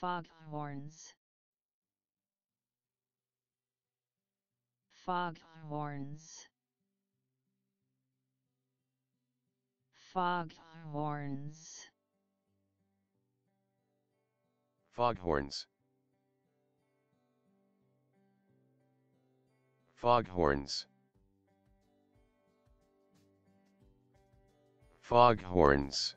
Foghorns. Foghorns. Foghorns. Foghorns. Foghorns. Foghorns.